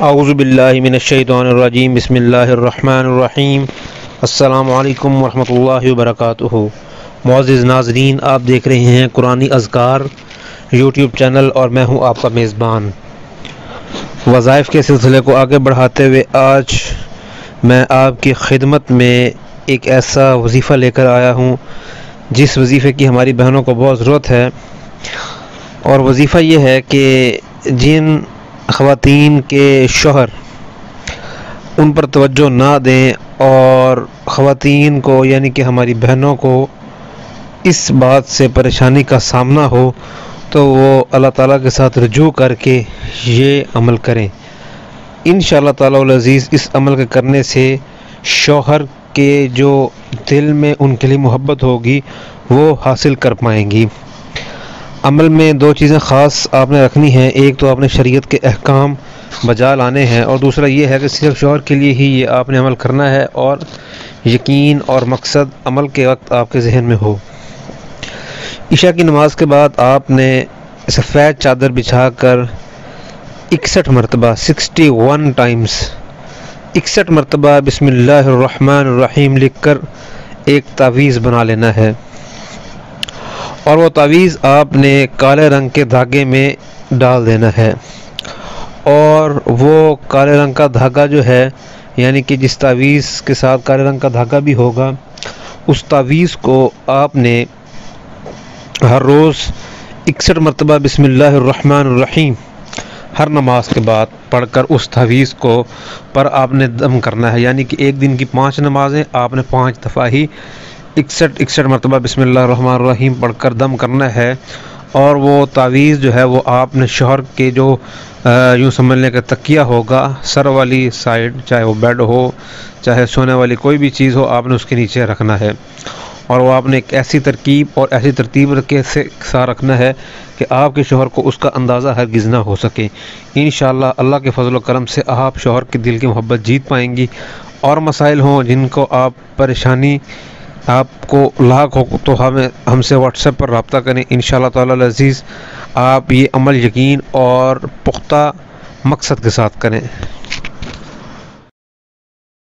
आउज़बिल्लिमिनशैतरजीम बसमीम अल्लाम वरहमल वबरक मुआज़ नाजरीन आप देख रहे हैं कुरानी अज़कार यूट्यूब चैनल और मैं हूँ आपका मेज़बान वज़ाइफ के सिलसिले को आगे बढ़ाते हुए आज मैं आपकी खिदमत में एक ऐसा वजीफ़ा लेकर आया हूँ जिस वजीफ़े की हमारी बहनों को बहुत ज़रूरत है और वजीफ़ा ये है कि जिन ख़वातीन के शोहर, उन पर तवज्जो ना दें और ख़वातीन को, यानी कि हमारी बहनों को इस बात से परेशानी का सामना हो तो वो अल्लाह ताला के साथ रजू करके ये अमल करें। इन तज़ीज़ इस अमल के करने से शोहर के जो दिल में उनके लिए मोहब्बत होगी, वो हासिल कर पाएँगी। अमल में दो चीज़ें ख़ास आपने रखनी हैं। एक तो आपने शरीयत के अहकाम बजा लाने हैं और दूसरा ये है कि सिर्फ़ शोहर के लिए ही ये आपने अमल करना है और यकीन और मकसद अमल के वक्त आपके जहन में हो। ईशा की नमाज़ के बाद आपने सफ़ेद चादर बिछा कर इकसठ मरतबा, सिक्सटी वन टाइम्स इकसठ मरतबा बिसमीम लिख कर एक तावीज़ बना लेना है। और वो तावीज़ आपने काले रंग के धागे में डाल देना है। और वो काले रंग का धागा जो है, यानी कि जिस तावीज़ के साथ काले रंग का धागा भी होगा, उस तावीज़ को आपने हर रोज़ इकसठ मरतबा बिसमीम हर नमाज़ के बाद पढ़कर उस तवीज़ को पर आपने दम करना है। यानी कि एक दिन की पाँच नमाजें, आपने पाँच दफ़ा ही इकसठ इकसठ मरतबा बसमीम पढ़ कर दम करना है और वो तावीज़ जो है वो आपने शहर के जो यूँ समझ लें कि तकिया होगा, सर वाली साइड, चाहे वो बेड हो, चाहे सोने वाली कोई भी चीज़ हो, आपने उसके नीचे रखना है। और वो आपने एक ऐसी तरकीब और ऐसी तरतीब के से साथ रखना है कि आपके शोहर को उसका अंदाज़ा हर गिजना हो सके। इन अल्लाह के फजल करम से आप शोहर के दिल की मोहब्बत जीत पाएँगी और मसाइल हों जिनको आप परेशानी आपको लाख हो तो हमें, हमसे व्हाट्सएप पर रबता करें। इन तज़ीज़ आप ये अमल यकीन और पुख्ता मकसद के साथ करें।